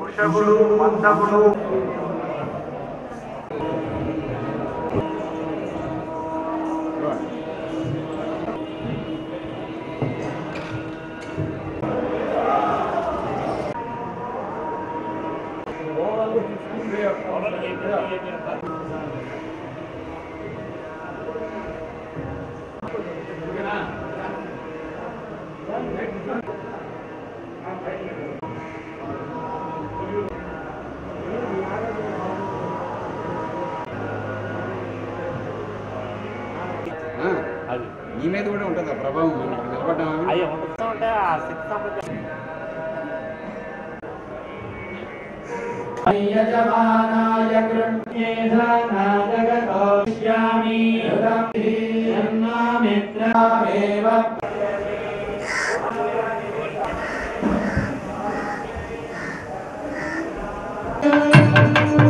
పురుషగులు మందగులు Thank you. అది మీ మీద కూడా ఉంటుంది ప్రభావం నిలబడ్డం అవి ఉంటుంటే ఆ శక్తి సంబంధించి यजमानाय कृष्णेधानाजगतो श्यामि मित्रमेव Thank you.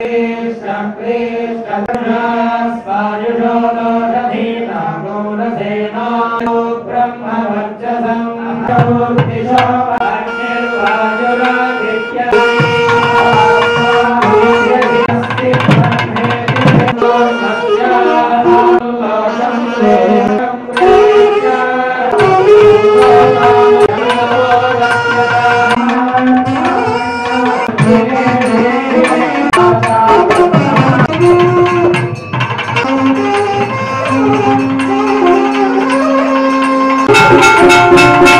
you. Thank you.